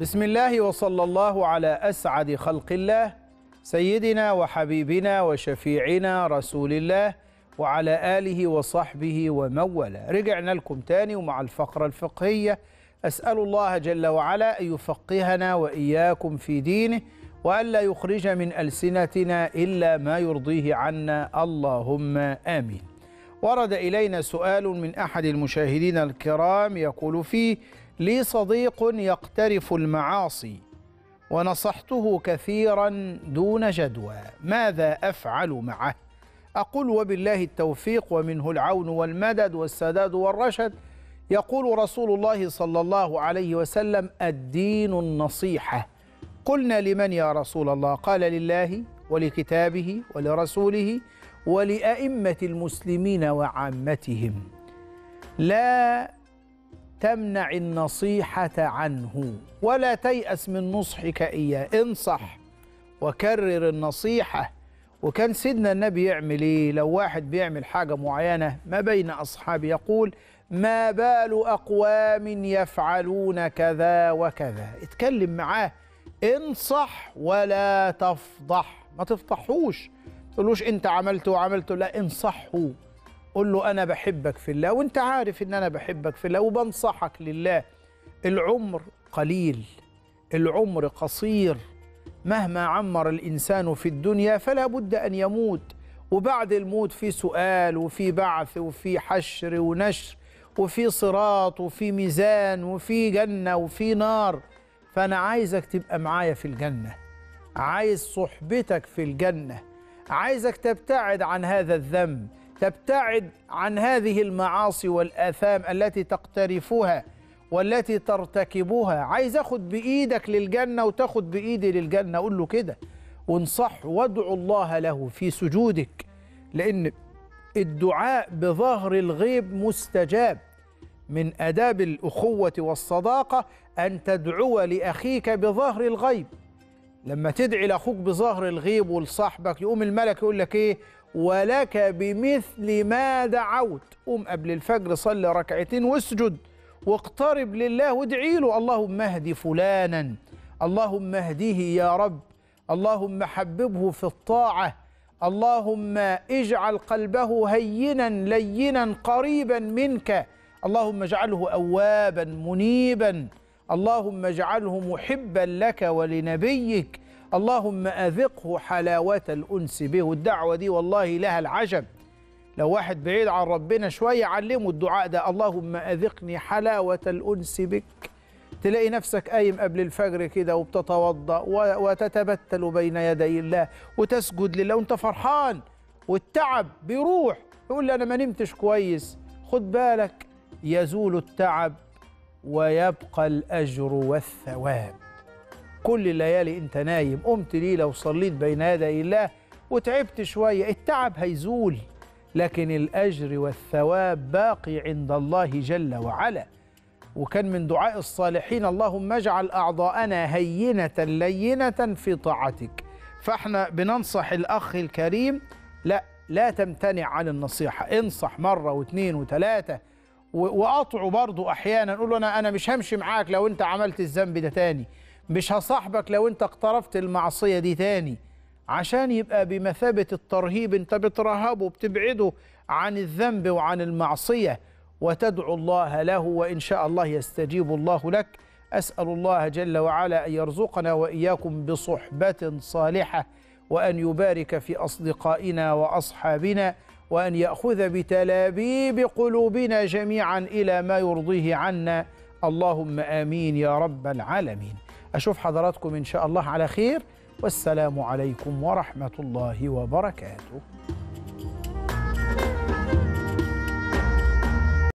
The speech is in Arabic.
بسم الله وصلى الله على اسعد خلق الله سيدنا وحبيبنا وشفيعنا رسول الله وعلى اله وصحبه ومن والاه رجعنا لكم تاني ومع الفقره الفقهيه اسال الله جل وعلا ان يفقهنا واياكم في دينه والا يخرج من السنتنا الا ما يرضيه عنا اللهم امين ورد الينا سؤال من احد المشاهدين الكرام يقول فيه لي صديق يقترف المعاصي ونصحته كثيرا دون جدوى. ماذا أفعل معه؟ أقول وبالله التوفيق ومنه العون والمدد والسداد والرشد. يقول رسول الله صلى الله عليه وسلم الدين النصيحة. قلنا لمن يا رسول الله؟ قال لله ولكتابه ولرسوله ولأئمة المسلمين وعامتهم. لا تمنع النصيحة عنه ولا تيأس من نصحك إياه. انصح وكرر النصيحة. وكان سيدنا النبي يعمل إيه؟ لو واحد بيعمل حاجة معينة ما بين أصحابه يقول ما بال أقوام يفعلون كذا وكذا. اتكلم معاه. انصح ولا تفضح. ما تفضحوش. تقولوش أنت عملت وعملت. لا انصحه. قول له أنا بحبك في الله وأنت عارف إن أنا بحبك في الله وبنصحك لله. العمر قليل العمر قصير. مهما عمر الإنسان في الدنيا فلا بد أن يموت. وبعد الموت في سؤال وفي بعث وفي حشر ونشر وفي صراط وفي ميزان وفي جنة وفي نار. فأنا عايزك تبقى معايا في الجنة. عايز صحبتك في الجنة. عايزك تبتعد عن هذا الذنب. تبتعد عن هذه المعاصي والآثام التي تقترفها والتي ترتكبها عايز اخد بإيدك للجنة وتاخد بإيدي للجنة. أقول له كده. وانصح وادعو الله له في سجودك لأن الدعاء بظهر الغيب مستجاب. من آداب الأخوة والصداقة أن تدعو لأخيك بظهر الغيب. لما تدعي لأخوك بظهر الغيب ولصاحبك يقوم الملك يقول لك إيه؟ ولك بمثل ما دعوت. قوم قبل الفجر صلي ركعتين واسجد. واقترب لله وادعي له. اللهم اهد فلانا. اللهم اهديه يا رب. اللهم حببه في الطاعة. اللهم اجعل قلبه هينا لينا قريبا منك. اللهم اجعله أوابا منيبا. اللهم اجعله محبا لك ولنبيك. اللهم أذقه حلاوة الأنس به. والدعوة دي والله لها العجب. لو واحد بعيد عن ربنا شوية علمه الدعاء ده. اللهم أذقني حلاوة الأنس بك. تلاقي نفسك قايم قبل الفجر كده وبتتوضأ وتتبتل بين يدي الله. وتسجد لله. وانت فرحان والتعب بيروح يقول لي أنا ما نمتش كويس. خد بالك يزول التعب ويبقى الأجر والثواب. كل الليالي انت نايم. قمت ليه لو صليت بين يدي الله وتعبت شوية؟ التعب هيزول لكن الأجر والثواب باقي عند الله جل وعلا. وكان من دعاء الصالحين اللهم اجعل أعضاءنا هينة لينة في طاعتك. فإحنا بننصح الأخ الكريم لا لا تمتنع عن النصيحة. انصح مرة واثنين وثلاثة. وقطعه برضه أحيانا. قول له أنا أنا مش همشي معاك لو أنت عملت الذنب ده تاني. مش هصاحبك لو انت اقترفت المعصية دي تاني عشان يبقى بمثابة الترهيب انت بترهبه وبتبعده عن الذنب وعن المعصية. وتدعو الله له وإن شاء الله يستجيب الله لك. أسأل الله جل وعلا أن يرزقنا وإياكم بصحبة صالحة وأن يبارك في أصدقائنا وأصحابنا وأن يأخذ بتلابيب قلوبنا جميعا إلى ما يرضيه عنا. اللهم آمين يا رب العالمين. أشوف حضراتكم إن شاء الله على خير والسلام عليكم ورحمة الله وبركاته.